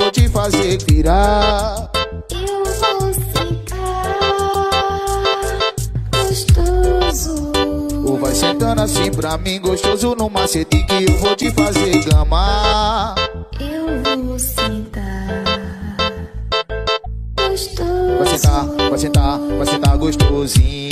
vou te fazer virar. Eu vou ficar gostoso. Ou vai sentando assim pra mim, gostoso no macete que eu vou te fazer gamar. Eu vou sentar gostoso. Vai sentar, vai sentar, vai sentar gostosinho.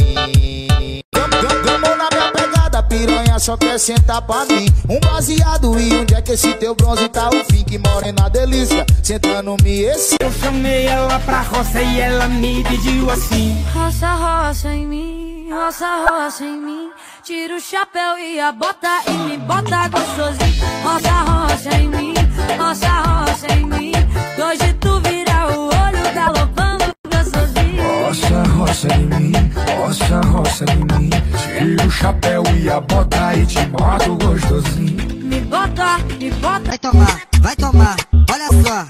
Só quer sentar pra mim. Um baseado e onde é que esse teu bronze tá o fim? Que morena delícia, sentando-me esse. Eu chamei ela pra roça e ela me pediu assim Roça, roça em mim, roça, roça em mim. Tira o chapéu e a bota e me bota gostosinho. Roça, roça em mim, roça, roça em mim. Que hoje tu vira o olho galopando gostosinho. Roça, roça em mim, roça, mim Tira o chapéu e a bota e te mato gostosinho. Me bota, me bota. Vai tomar, vai tomar, olha só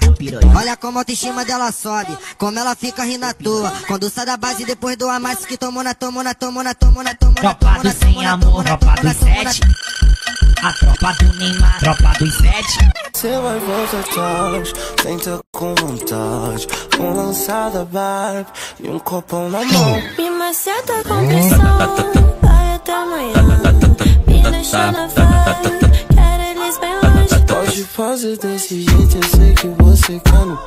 Olha como a autoestima dela sobe Como ela fica rindo à toa. Quando sai da base depois do amasso Que tomou na, tomou na, tomou na, tomou na, tomou na Tropa do sem amor, tropa dos sete. A tropa do Neymar, tropa dos sete. Você vai voltar atrás, senta com vontade. Com lançada Barbie e um copão na mão. Me maceta com pressão. Vai até amanhã. Me deixa na vibe. Quero eles bem longe. Pode fazer desse jeito, eu sei que você quer no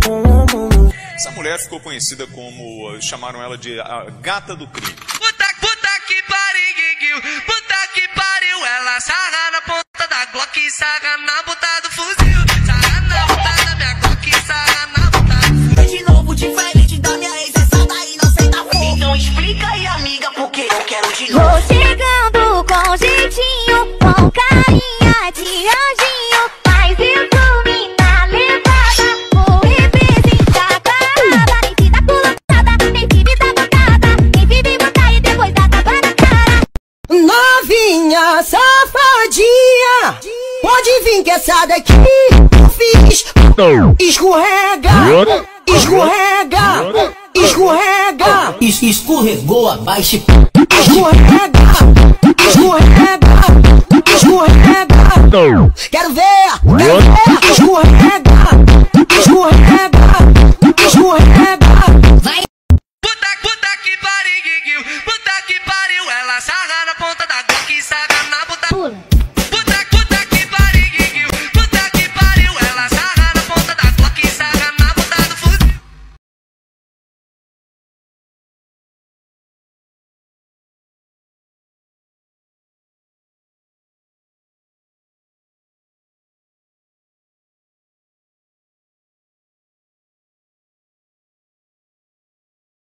plano Essa mulher ficou conhecida como. chamaram ela de a gata do crime. Puta, puta que pariu, puta que pariu. Ela sarra na ponta da Glock, sarra na ponta Safadinha Pode vir que essa daqui eu fiz. Escorrega Escorrega Escorrega. Es escorregou abaixo. Escorrega Escorrega Escorrega. Quero ver Quero ver. Escorrega